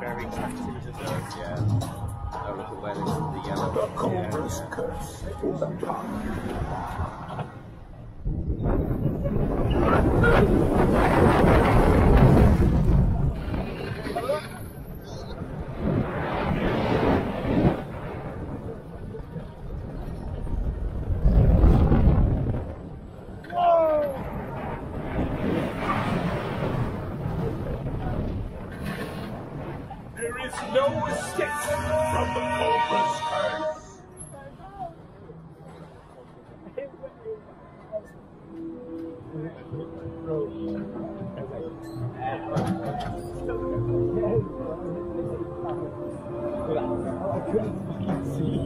very yeah. Oh, look at where the yellow. The Cobra's curse is upon you. There is no escape from the Cobra's curse. I couldn't fucking see.